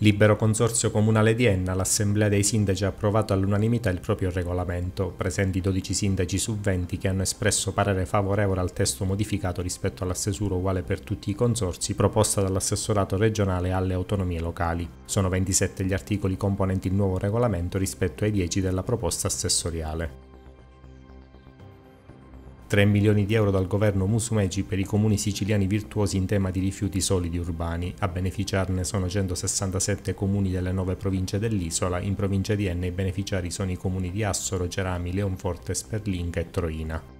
Libero Consorzio Comunale di Enna, l'Assemblea dei Sindaci ha approvato all'unanimità il proprio regolamento, presenti 12 sindaci su 20 che hanno espresso parere favorevole al testo modificato rispetto alla stesura uguale per tutti i consorsi proposta dall'assessorato regionale alle autonomie locali. Sono 27 gli articoli componenti il nuovo regolamento rispetto ai 10 della proposta assessoriale. 3 milioni di euro dal governo Musumeci per i comuni siciliani virtuosi in tema di rifiuti solidi urbani. A beneficiarne sono 167 comuni delle nove province dell'isola. In provincia di Enna i beneficiari sono i comuni di Assoro, Cerami, Leonforte, Sperlinca e Troina.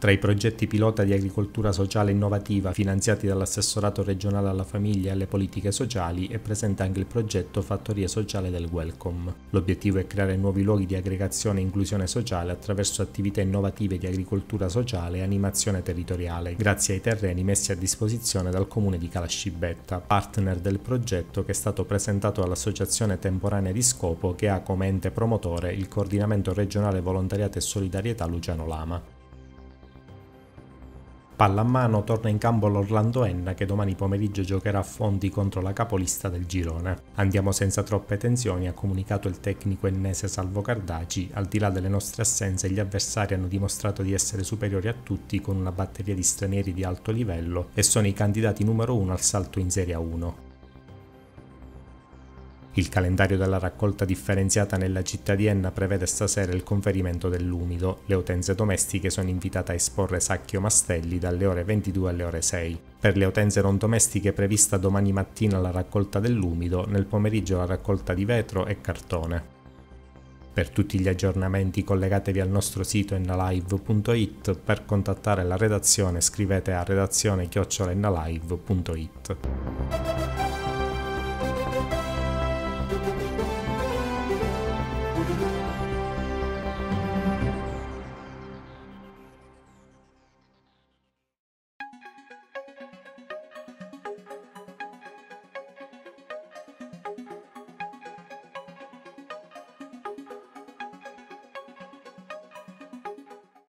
Tra i progetti pilota di agricoltura sociale innovativa finanziati dall'assessorato regionale alla famiglia e alle politiche sociali è presente anche il progetto Fattoria Sociale del Welcome. L'obiettivo è creare nuovi luoghi di aggregazione e inclusione sociale attraverso attività innovative di agricoltura sociale e animazione territoriale, grazie ai terreni messi a disposizione dal comune di Calascibetta, partner del progetto che è stato presentato dall'Associazione Temporanea di Scopo che ha come ente promotore il Coordinamento regionale Volontariato e Solidarietà Luciano Lama. Palla a mano torna in campo l'Orlando Enna che domani pomeriggio giocherà a Fondi contro la capolista del girone. Andiamo senza troppe tensioni, ha comunicato il tecnico ennese Salvo Cardaci. Al di là delle nostre assenze, gli avversari hanno dimostrato di essere superiori a tutti con una batteria di stranieri di alto livello e sono i candidati numero uno al salto in Serie 1. Il calendario della raccolta differenziata nella città di Enna prevede stasera il conferimento dell'umido. Le utenze domestiche sono invitate a esporre sacchi o mastelli dalle ore 22 alle ore 6. Per le utenze non domestiche è prevista domani mattina la raccolta dell'umido, nel pomeriggio la raccolta di vetro e cartone. Per tutti gli aggiornamenti collegatevi al nostro sito ennalive.it, per contattare la redazione scrivete a redazione chiocciolaennalive.it.